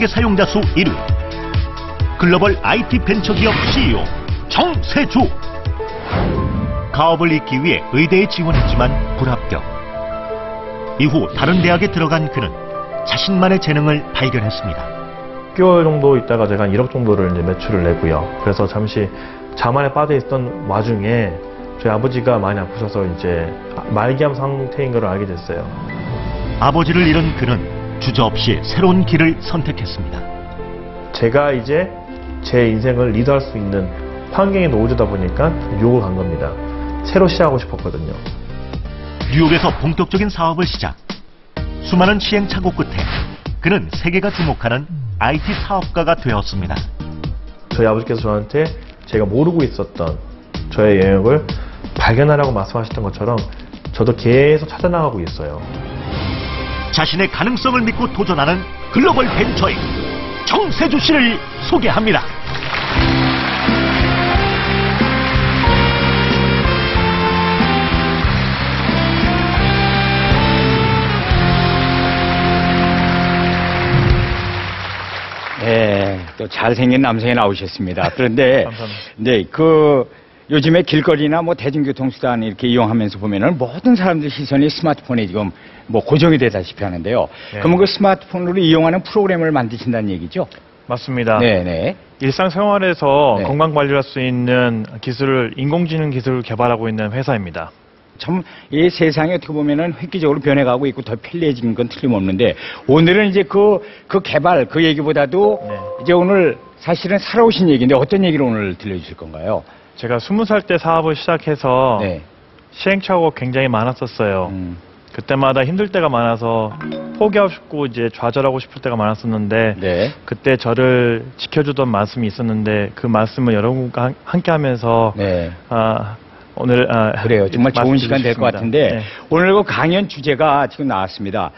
세계 사용자 수 1위 글로벌 IT 벤처기업 CEO 정세주 가업을 잇기 위해 의대에 지원했지만 불합격 이후 다른 대학에 들어간 그는 자신만의 재능을 발견했습니다 6개월 정도 있다가 제가 한 1억 정도를 이제 매출을 내고요. 그래서 잠시 자만에 빠져 있던 와중에 저희 아버지가 많이 아프셔서 이제 말기암 상태인 걸 알게 됐어요. 아버지를 잃은 그는 주저없이 새로운 길을 선택했습니다 제가 이제 제 인생을 리드할 수 있는 환경에 놓여주다 보니까 뉴욕을 간 겁니다. 새로 시작하고 싶었거든요. 뉴욕에서 본격적인 사업을 시작. 수많은 시행착오 끝에 그는 세계가 주목하는 IT 사업가가 되었습니다. 저희 아버지께서 저한테 제가 모르고 있었던 저의 영역을 발견하라고 말씀하셨던 것처럼 저도 계속 찾아나가고 있어요. 자신의 가능성을 믿고 도전하는 글로벌 벤처인 정세주 씨를 소개합니다. 네, 또 잘생긴 남성이 나오셨습니다. 그런데. 네, 그, 요즘에 길거리나 뭐 대중교통수단 이렇게 이용하면서 보면은 모든 사람들 시선이 스마트폰에 지금 뭐 고정이 되다시피 하는데요. 네. 그러면 그 스마트폰으로 이용하는 프로그램을 만드신다는 얘기죠? 맞습니다. 네네. 일상생활에서 네. 건강 관리를 할수 있는 기술을 인공지능 기술을 개발하고 있는 회사입니다. 참, 이 세상이 어떻게 보면은 획기적으로 변해가고 있고 더 편리해진 건 틀림없는데, 오늘은 이제 그, 그 개발, 그 얘기보다도 네. 이제 오늘 사실은 살아오신 얘기인데 어떤 얘기를 오늘 들려주실 건가요? 제가 20살 때 사업을 시작해서 네. 시행착오가 굉장히 많았었어요. 음, 그때마다 힘들 때가 많아서 포기하고 싶고 이제 좌절하고 싶을 때가 많았었는데 네. 그때 저를 지켜주던 말씀이 있었는데 그 말씀을 여러분과 한- 함께 하면서 네. 아, 오늘 아, 그래요. 정말 좋은 시간 될 것 같은데. 네. 오늘 그 강연 주제가 지금 나왔습니다.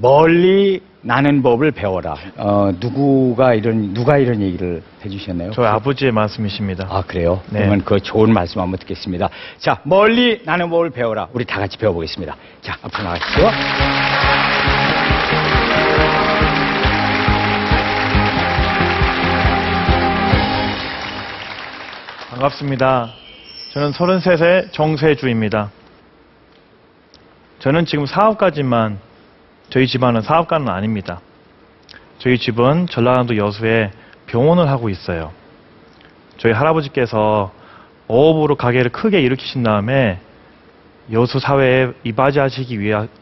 멀리 나는 법을 배워라. 어, 누구가 이런 누가 이런 얘기를 해주셨나요? 저희 아버지의 말씀이십니다. 아 그래요? 네. 그러면 그 좋은 말씀 한번 듣겠습니다. 자 멀리 나는 법을 배워라. 우리 다 같이 배워보겠습니다. 자 앞으로 나가시죠. 반갑습니다. 저는 33세 정세주입니다. 저는 지금 사업가지만 저희 집안은 사업가는 아닙니다. 저희 집은 전라남도 여수에 병원을 하고 있어요. 저희 할아버지께서 어업으로 가게를 크게 일으키신 다음에 여수 사회에 이바지하시기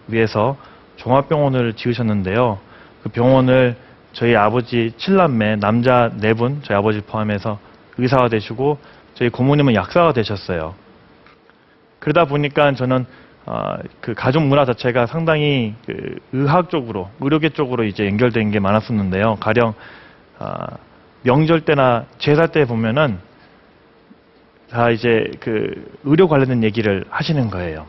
위해서 종합병원을 지으셨는데요. 그 병원을 저희 아버지 7남매 남자 4분 저희 아버지 포함해서 의사가 되시고 저희 고모님은 약사가 되셨어요. 그러다 보니까 저는 어, 그 가족 문화 자체가 상당히 그 의학 쪽으로 의료계 쪽으로 이제 연결된 게 많았었는데요. 가령 아, 명절 때나 제사 때 보면은 다 이제 그 의료 관련된 얘기를 하시는 거예요.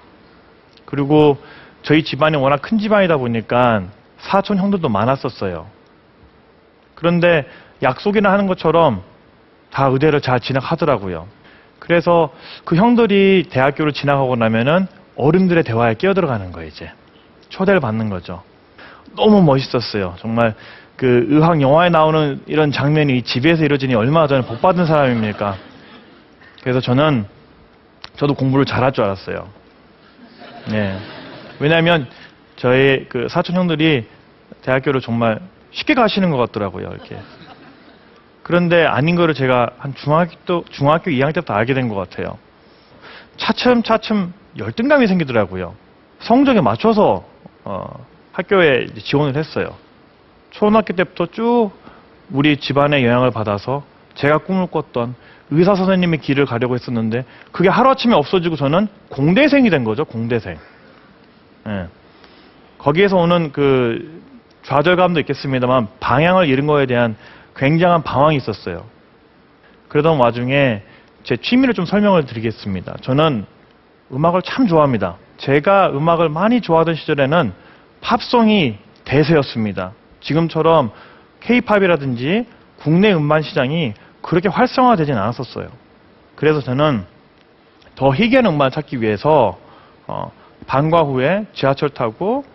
그리고 저희 집안이 워낙 큰 집안이다 보니까 사촌 형들도 많았었어요. 그런데 약속이나 하는 것처럼 다 의대를 잘 진학하더라고요. 그래서 그 형들이 대학교를 진학하고 나면은 어른들의 대화에 끼어들어가는 거예요, 이제. 초대를 받는 거죠. 너무 멋있었어요. 정말 그 의학 영화에 나오는 이런 장면이 집에서 이루어지니 얼마나 저는 복 받은 사람입니까? 그래서 저는 저도 공부를 잘할 줄 알았어요. 네. 왜냐하면 저희 그 사촌 형들이 대학교를 정말 쉽게 가시는 것 같더라고요, 이렇게. 그런데 아닌 거를 제가 한 중학교, 중학교 2학년 때부터 알게 된 것 같아요. 차츰차츰 열등감이 생기더라고요. 성적에 맞춰서 어, 학교에 지원을 했어요. 초등학교 때부터 쭉 우리 집안의 영향을 받아서 제가 꿈을 꿨던 의사 선생님의 길을 가려고 했었는데 그게 하루아침에 없어지고 저는 공대생이 된 거죠, 공대생. 예. 거기에서 오는 그 좌절감도 있겠습니다만 방향을 잃은 거에 대한 굉장한 방황이 있었어요. 그러던 와중에 제 취미를 좀 설명을 드리겠습니다. 저는 음악을 참 좋아합니다. 제가 음악을 많이 좋아하던 시절에는 팝송이 대세였습니다. 지금처럼 케이팝이라든지 국내 음반 시장이 그렇게 활성화되진 않았었어요. 그래서 저는 더 희귀한 음반을 찾기 위해서 어, 방과 후에 지하철 타고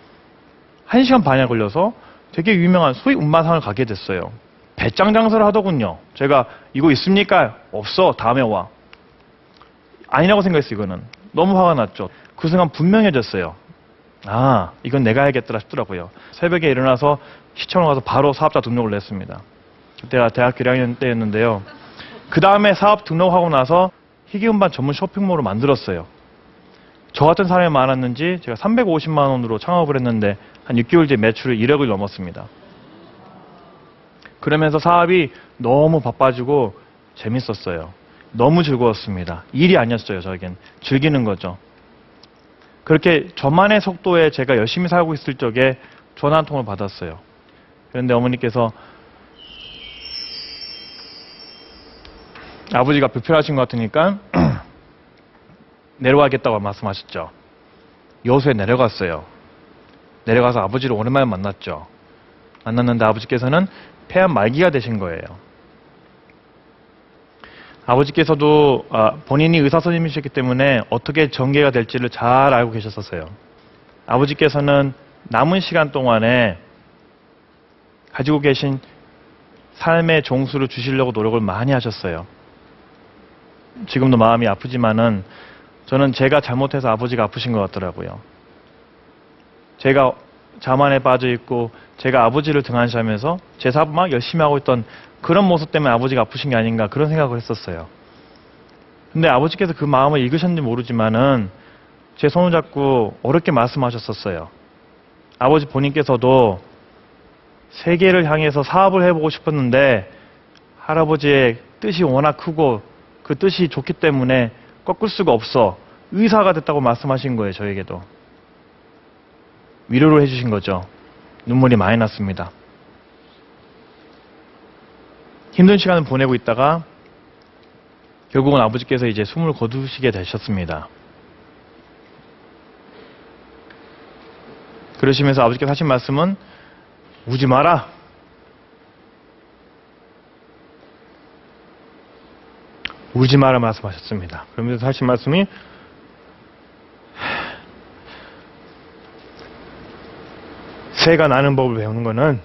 1시간 반이 걸려서 되게 유명한 수입 운반상을 가게 됐어요. 배짱 장사를 하더군요. 제가 이거 있습니까? 없어. 다음에 와. 아니라고 생각했어요, 이거는. 너무 화가 났죠. 그 순간 분명해졌어요. 아, 이건 내가 해야겠더라 싶더라고요. 새벽에 일어나서 시청을 가서 바로 사업자 등록을 냈습니다. 그때가 대학교 1학년 때였는데요. 그 다음에 사업 등록하고 나서 희귀음반 전문 쇼핑몰을 만들었어요. 저 같은 사람이 많았는지 제가 350만 원으로 창업을 했는데 한 6개월 뒤에 매출이 1억을 넘었습니다. 그러면서 사업이 너무 바빠지고 재밌었어요. 너무 즐거웠습니다. 일이 아니었어요, 저에겐. 즐기는 거죠. 그렇게 저만의 속도에 제가 열심히 살고 있을 적에 전화 한 통을 받았어요. 그런데 어머니께서 아버지가 불편하신 것 같으니까 내려가겠다고 말씀하셨죠. 여수에 내려갔어요. 내려가서 아버지를 오랜만에 만났죠. 만났는데 아버지께서는 폐암 말기가 되신 거예요. 아버지께서도 아, 본인이 의사 선생님이셨기 때문에 어떻게 전개가 될지를 잘 알고 계셨었어요. 아버지께서는 남은 시간 동안에 가지고 계신 삶의 종수를 주시려고 노력을 많이 하셨어요. 지금도 마음이 아프지만은 저는 제가 잘못해서 아버지가 아프신 것 같더라고요. 제가 자만에 빠져 있고 제가 아버지를 등한시하면서 제 사업 막 열심히 하고 있던 그런 모습 때문에 아버지가 아프신 게 아닌가 그런 생각을 했었어요. 근데 아버지께서 그 마음을 읽으셨는지 모르지만은 제 손을 잡고 어렵게 말씀하셨었어요. 아버지 본인께서도 세계를 향해서 사업을 해보고 싶었는데 할아버지의 뜻이 워낙 크고 그 뜻이 좋기 때문에 꺾을 수가 없어 의사가 됐다고 말씀하신 거예요 저에게도 위로를 해주신 거죠. 눈물이 많이 났습니다. 힘든 시간을 보내고 있다가 결국은 아버지께서 이제 숨을 거두시게 되셨습니다. 그러시면서 아버지께서 하신 말씀은 우지 마라. 울지 마라 말씀하셨습니다. 그러면서 하신 말씀이 새가 나는 법을 배우는 것은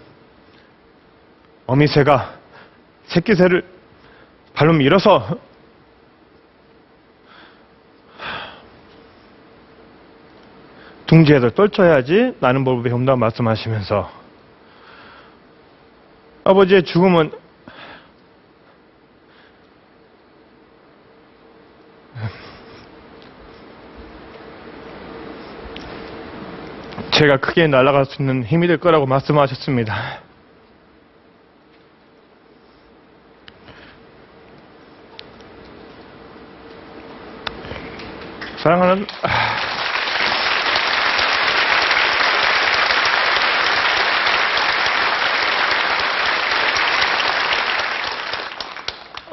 어미새가 새끼새를 발로 밀어서 둥지에서 떨쳐야지 나는 법을 배운다고 말씀하시면서 아버지의 죽음은 제가 크게 날아갈 수 있는 힘이 될 거라고 말씀하셨습니다. 사랑하는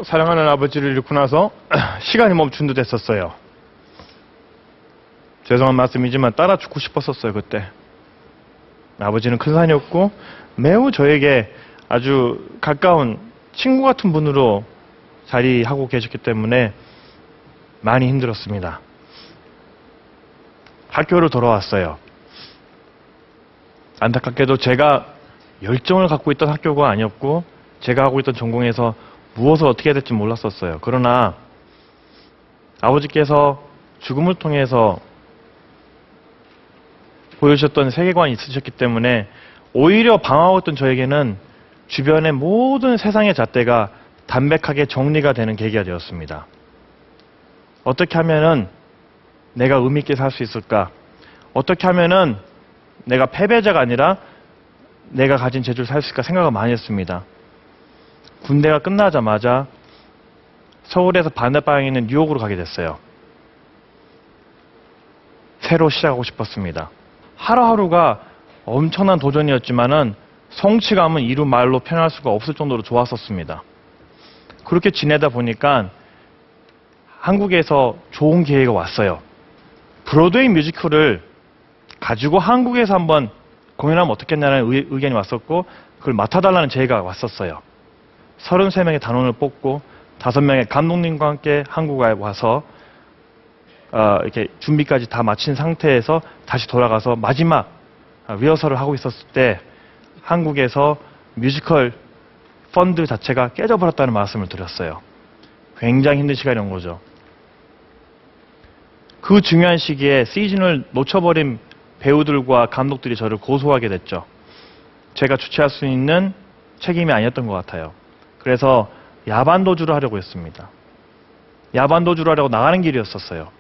사랑하는 아버지를 잃고 나서 시간이 멈춘 듯 했었어요. 죄송한 말씀이지만 따라 죽고 싶었었어요, 그때. 아버지는 큰 산이었고 매우 저에게 아주 가까운 친구 같은 분으로 자리하고 계셨기 때문에 많이 힘들었습니다. 학교로 돌아왔어요. 안타깝게도 제가 열정을 갖고 있던 학교가 아니었고 제가 하고 있던 전공에서 무엇을 어떻게 해야 될지 몰랐었어요. 그러나 아버지께서 죽음을 통해서 보여주셨던 세계관이 있으셨기 때문에 오히려 방황하고 있던 저에게는 주변의 모든 세상의 잣대가 담백하게 정리가 되는 계기가 되었습니다. 어떻게 하면은 내가 의미있게 살 수 있을까? 어떻게 하면은 내가 패배자가 아니라 내가 가진 재주를 살 수 있을까 생각을 많이 했습니다. 군대가 끝나자마자 서울에서 반대방향에 있는 뉴욕으로 가게 됐어요. 새로 시작하고 싶었습니다. 하루하루가 엄청난 도전이었지만은 성취감은 이루 말로 표현할 수가 없을 정도로 좋았었습니다. 그렇게 지내다 보니까 한국에서 좋은 기회가 왔어요. 브로드웨이 뮤지컬을 가지고 한국에서 한번 공연하면 어떻겠냐는 의, 의견이 왔었고 그걸 맡아달라는 제의가 왔었어요. 33명의 단원을 뽑고 5명의 감독님과 함께 한국에 와서 어, 이렇게 준비까지 다 마친 상태에서 다시 돌아가서 마지막 리허설을 하고 있었을 때 한국에서 뮤지컬 펀드 자체가 깨져버렸다는 말씀을 드렸어요. 굉장히 힘든 시간이 온 거죠. 그 중요한 시기에 시즌을 놓쳐버린 배우들과 감독들이 저를 고소하게 됐죠. 제가 주최할 수 있는 책임이 아니었던 것 같아요. 그래서 야반 도주를 하려고 했습니다. 야반 도주를 하려고 나가는 길이었었어요.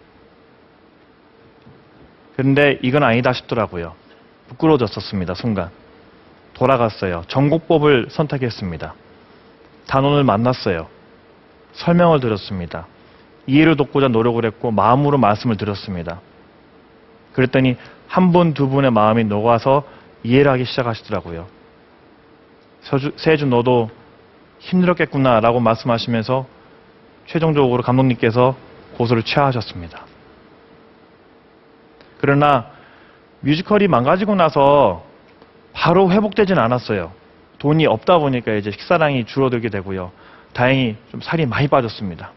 그런데 이건 아니다 싶더라고요. 부끄러워졌었습니다, 순간. 돌아갔어요. 전국법을 선택했습니다. 단원을 만났어요. 설명을 드렸습니다. 이해를 돕고자 노력을 했고 마음으로 말씀을 드렸습니다. 그랬더니 한 분, 두 분의 마음이 녹아서 이해를 하기 시작하시더라고요. 세주 너도 힘들었겠구나 라고 말씀하시면서 최종적으로 감독님께서 고소를 취하하셨습니다. 그러나 뮤지컬이 망가지고 나서 바로 회복되진 않았어요. 돈이 없다 보니까 이제 식사량이 줄어들게 되고요. 다행히 좀 살이 많이 빠졌습니다.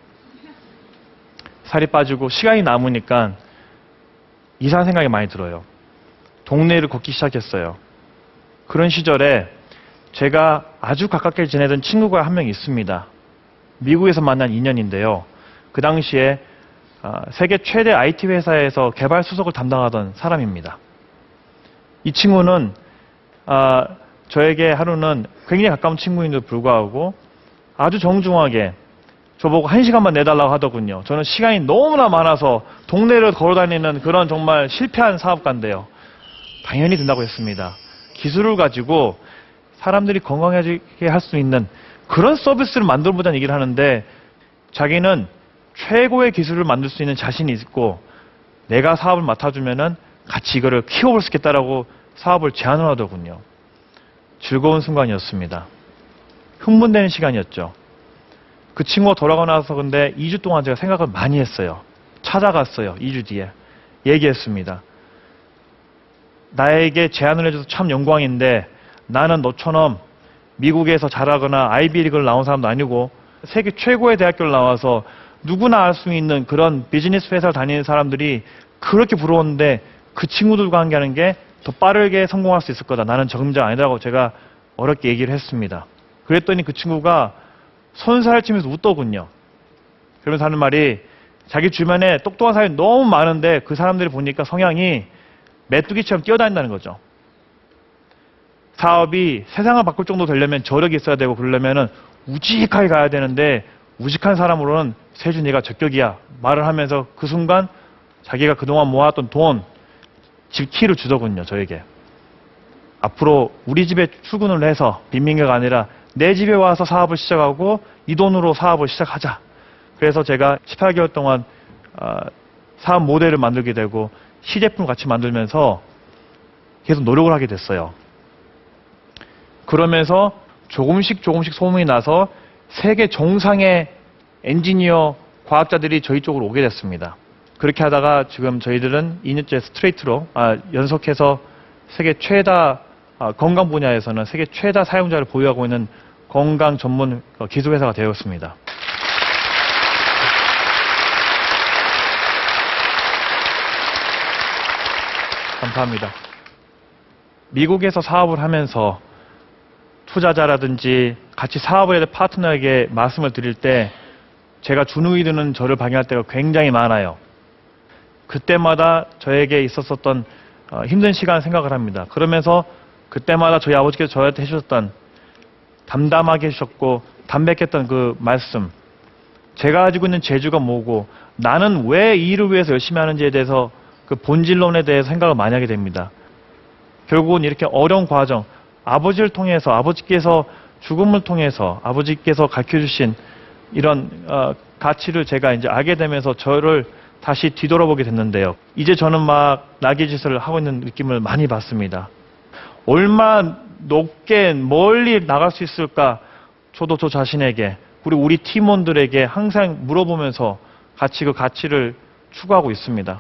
살이 빠지고 시간이 남으니까 이상한 생각이 많이 들어요. 동네를 걷기 시작했어요. 그런 시절에 제가 아주 가깝게 지내던 친구가 한 명 있습니다. 미국에서 만난 인연인데요. 그 당시에 아, 세계 최대 IT 회사에서 개발 수석을 담당하던 사람입니다. 이 친구는 아, 저에게 하루는 굉장히 가까운 친구인데도 불구하고 아주 정중하게 저보고 한 시간만 내달라고 하더군요. 저는 시간이 너무나 많아서 동네를 걸어다니는 그런 정말 실패한 사업가인데요. 당연히 된다고 했습니다. 기술을 가지고 사람들이 건강해지게 할 수 있는 그런 서비스를 만들어보자는 얘기를 하는데 자기는 최고의 기술을 만들 수 있는 자신이 있고 내가 사업을 맡아주면은 같이 이거를 키워볼 수 있겠다라고 사업을 제안을 하더군요. 즐거운 순간이었습니다. 흥분되는 시간이었죠. 그 친구가 돌아가 나서 근데 2주 동안 제가 생각을 많이 했어요. 찾아갔어요. 2주 뒤에. 얘기했습니다. 나에게 제안을 해줘서 참 영광인데 나는 너처럼 미국에서 자라거나 아이비리그를 나온 사람도 아니고 세계 최고의 대학교를 나와서 누구나 알 수 있는 그런 비즈니스 회사를 다니는 사람들이 그렇게 부러웠는데 그 친구들과 함께하는 게 더 빠르게 성공할 수 있을 거다. 나는 적응자 아니라고 제가 어렵게 얘기를 했습니다. 그랬더니 그 친구가 손살 치면서 웃더군요. 그러면서 하는 말이 자기 주변에 똑똑한 사람이 너무 많은데 그 사람들이 보니까 성향이 메뚜기처럼 뛰어다닌다는 거죠. 사업이 세상을 바꿀 정도 되려면 저력이 있어야 되고 그러려면은 우직하게 가야 되는데 우직한 사람으로는 세준이가 적격이야 말을 하면서 그 순간 자기가 그동안 모았던 돈, 집 키를 주더군요, 저에게. 앞으로 우리 집에 출근을 해서 빈민가가 아니라 내 집에 와서 사업을 시작하고 이 돈으로 사업을 시작하자. 그래서 제가 18개월 동안 어, 사업 모델을 만들게 되고 시제품을 같이 만들면서 계속 노력을 하게 됐어요. 그러면서 조금씩 조금씩 소문이 나서 세계 정상의 엔지니어 과학자들이 저희 쪽으로 오게 됐습니다. 그렇게 하다가 지금 저희들은 2년째 스트레이트로 아, 연속해서 세계 최다 아, 건강 분야에서는 세계 최다 사용자를 보유하고 있는 건강 전문 어, 기술회사가 되었습니다. 감사합니다. 미국에서 사업을 하면서 투자자라든지 같이 사업을 해야 될 파트너에게 말씀을 드릴 때 제가 주눅이 드는 저를 방해할 때가 굉장히 많아요. 그때마다 저에게 있었었던 어, 힘든 시간을 생각을 합니다. 그러면서 그때마다 저희 아버지께서 저한테 해주셨던 담담하게 해주셨고 담백했던 그 말씀 제가 가지고 있는 재주가 뭐고 나는 왜 이 일을 위해서 열심히 하는지에 대해서 그 본질론에 대해서 생각을 많이 하게 됩니다. 결국은 이렇게 어려운 과정 아버지를 통해서 아버지께서 죽음을 통해서 아버지께서 가르쳐 주신 이런 어, 가치를 제가 이제 알게 되면서 저를 다시 뒤돌아보게 됐는데요. 이제 저는 막 나귀짓을 하고 있는 느낌을 많이 받습니다. 얼마 높게 멀리 나갈 수 있을까? 저도 저 자신에게 그리고 우리 팀원들에게 항상 물어보면서 같이 그 가치를 추구하고 있습니다.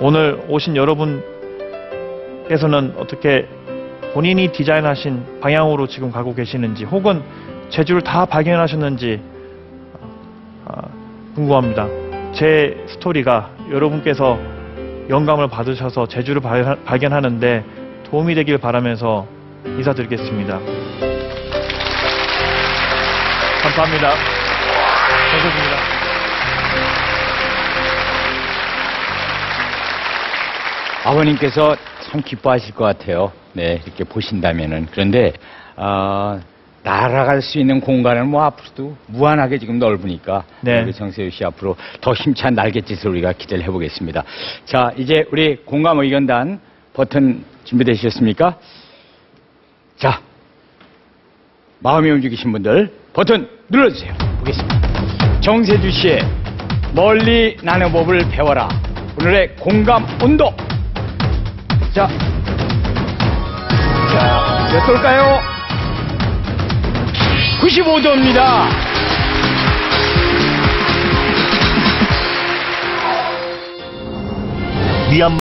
오늘 오신 여러분께서는 어떻게 본인이 디자인하신 방향으로 지금 가고 계시는지 혹은 재주를 다 발견하셨는지 아, 궁금합니다. 제 스토리가 여러분께서 영감을 받으셔서 재주를 발견하는데 도움이 되길 바라면서 인사드리겠습니다. 감사합니다. 감사합니다. 아버님께서 참 기뻐하실 것 같아요. 네, 이렇게 보신다면은. 그런데, 어, 날아갈 수 있는 공간은 뭐 앞으로도 무한하게 지금 넓으니까. 네. 우리 정세우 씨 앞으로 더 힘찬 날갯짓을 우리가 기대를 해보겠습니다. 자, 이제 우리 공감 의견단 버튼 준비되셨습니까? 자, 마음이 움직이신 분들 버튼 눌러주세요. 보겠습니다. 정세주 씨의 멀리 나는 법을 배워라. 오늘의 공감 온도. 자, 자, 몇 도일까요? 95도입니다. 미얀마